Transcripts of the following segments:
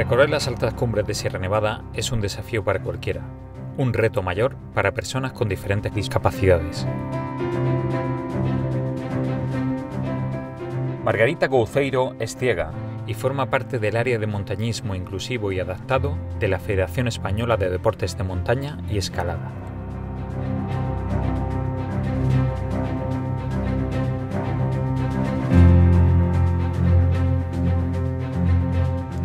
Recorrer las altas cumbres de Sierra Nevada es un desafío para cualquiera, un reto mayor para personas con diferentes discapacidades. Margarita Couceiro es ciega y forma parte del área de montañismo inclusivo y adaptado de la Federación Española de Deportes de Montaña y Escalada.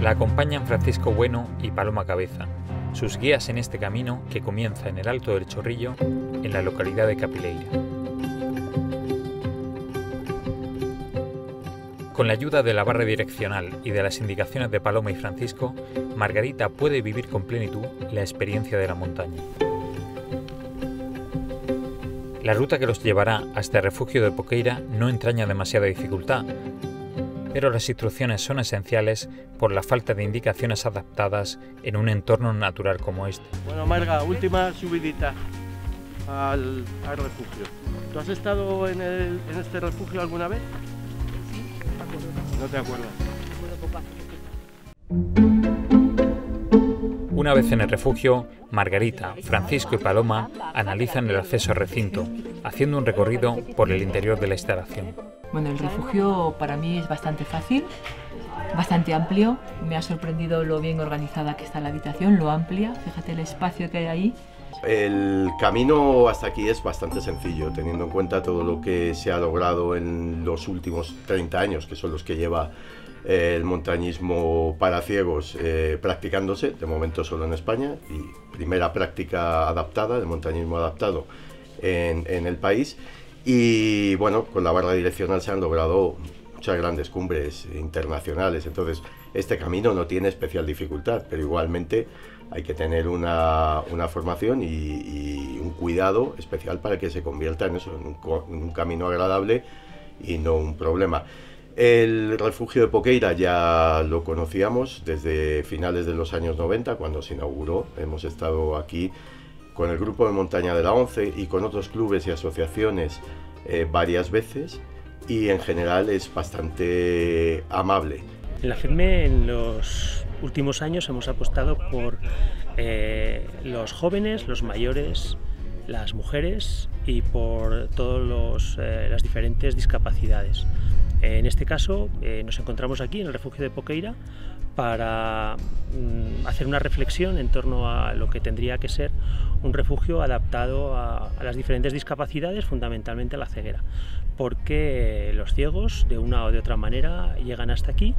La acompañan Francisco Bueno y Paloma Cabeza, sus guías en este camino que comienza en el Alto del Chorrillo, en la localidad de Capileira. Con la ayuda de la barra direccional y de las indicaciones de Paloma y Francisco, Margarita puede vivir con plenitud la experiencia de la montaña. La ruta que los llevará hasta el refugio de Poqueira no entraña demasiada dificultad, pero las instrucciones son esenciales por la falta de indicaciones adaptadas en un entorno natural como este. Bueno, Marga, última subidita al, al refugio. ¿Tú has estado en, el- en este refugio alguna vez? No te acuerdas. Una vez en el refugio, Margarita, Francisco y Paloma analizan el acceso al recinto, haciendo un recorrido por el interior de la instalación. Bueno, el refugio para mí es bastante fácil, bastante amplio. Me ha sorprendido lo bien organizada que está la habitación, lo amplia. Fíjate el espacio que hay ahí. El camino hasta aquí es bastante sencillo, teniendo en cuenta todo lo que se ha logrado en los últimos 30 años, que son los que lleva eh, el montañismo para ciegos eh, practicándose, de momento solo en España, y primera práctica adaptada, de montañismo adaptado en, en el país. Y bueno, con la barra direccional se han logrado muchas grandes cumbres internacionales, entonces este camino no tiene especial dificultad, pero igualmente hay que tener una, una formación y, y un cuidado especial para que se convierta en eso, en un, en un camino agradable y no un problema. El refugio de Poqueira ya lo conocíamos desde finales de los años 90, cuando se inauguró. Hemos estado aquí con el grupo de montaña de la ONCE y con otros clubes y asociaciones eh, varias veces y en general es bastante amable. En la FEDME en los últimos años hemos apostado por eh, los jóvenes, los mayores, las mujeres y por todas las diferentes discapacidades. En este caso eh, nos encontramos aquí en el refugio de Poqueira para mm, hacer una reflexión en torno a lo que tendría que ser un refugio adaptado a, las diferentes discapacidades, fundamentalmente a la ceguera, porque los ciegos de una o de otra manera llegan hasta aquí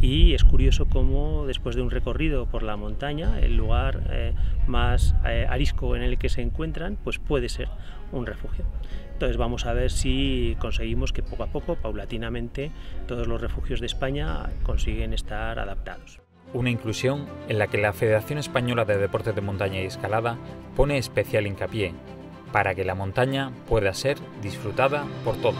y es curioso cómo después de un recorrido por la montaña, el lugar eh, más eh, arisco en el que se encuentran, pues puede ser un refugio. Entonces vamos a ver si conseguimos que poco a poco, paulatinamente, todos los refugios de España consiguen estar adaptados. Una inclusión en la que la Federación Española de Deportes de Montaña y Escalada pone especial hincapié para que la montaña pueda ser disfrutada por todos.